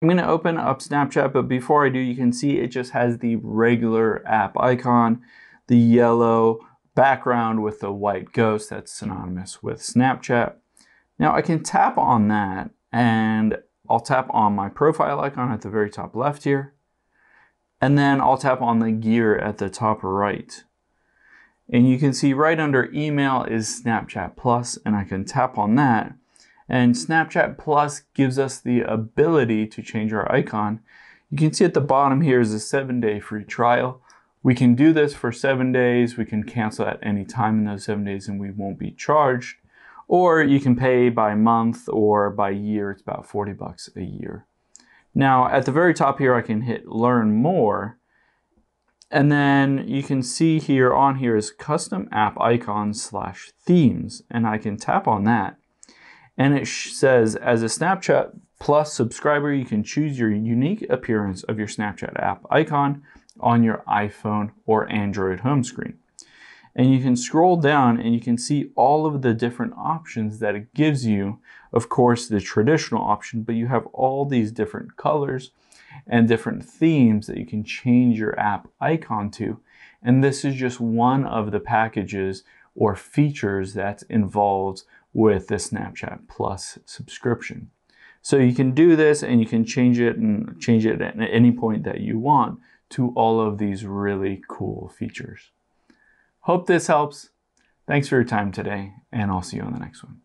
I'm going to open up Snapchat, but before I do, you can see it just has the regular app icon, the yellow background with the white ghost that's synonymous with Snapchat. Now I can tap on that and I'll tap on my profile icon at the very top left here. And then I'll tap on the gear at the top right. And you can see right under email is Snapchat Plus, and I can tap on that. And Snapchat Plus gives us the ability to change our icon. You can see at the bottom here is a seven day free trial. We can do this for seven days. We can cancel at any time in those seven days and we won't be charged. Or you can pay by month or by year. It's about 40 bucks a year. Now at the very top here, I can hit learn more. And then you can see here on here is custom app icons slash themes. And I can tap on that. And it says as a Snapchat Plus subscriber, you can choose your unique appearance of your Snapchat app icon on your iPhone or Android home screen. And you can scroll down and you can see all of the different options that it gives you. Of course, the traditional option, but you have all these different colors and different themes that you can change your app icon to. And this is just one of the packages or features that's involved with the Snapchat Plus subscription. So you can do this and you can change it and change it at any point that you want to all of these really cool features. Hope this helps. Thanks for your time today, and I'll see you on the next one.